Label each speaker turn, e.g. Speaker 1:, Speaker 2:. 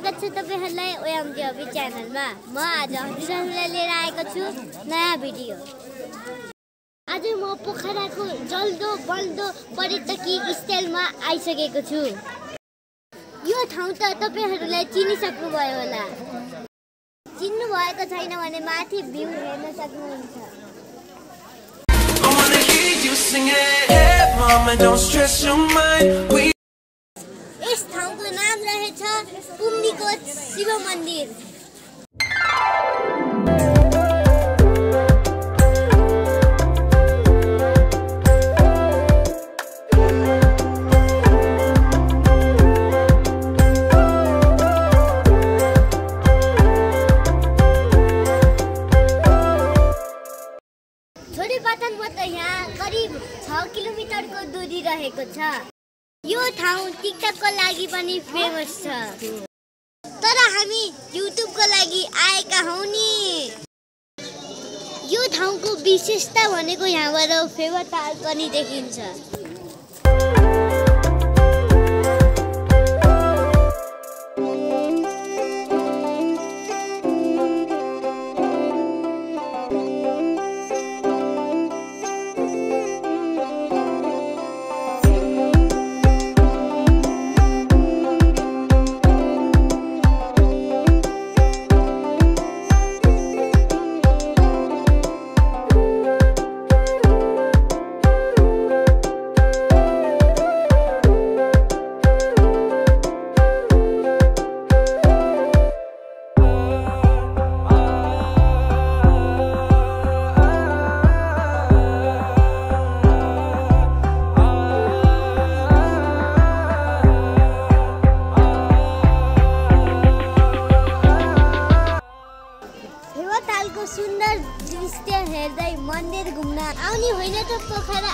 Speaker 1: छ तपाईँहरूलाई OMG hobby च्यानलमा। म आज हजुरहरूलाई लिएर आएको छु नयाँ भिडियो। आज म पोखराको जल्दो बल्दो पर्यटकीय स्थलमा आइसकेको छु। यो ठाउँ त तपाईँहरूलाई चिनिसक्नुभयो होला। चिन्नु भएको छैन भने माथि भ्यू हेर्न सक्नुहुन्छ। रहेछ पुम्डीको शिव मन्दिर छोरी पाटनबाट यहाँ करिब छ किलोमिटरको दूरी रहेको छ। यो ठाउँ टिकटकको लागि पनि फेमस छ। तर हामी युट्युबको लागि आएका हौ नि। यो ठाउँको विशेषता भनेको यहाँबाट फेवर ताल पनि देखिन्छ सुन्दर दृश्य हेर्दै मन्दिर घुम्न आउने होइन त पोखरा।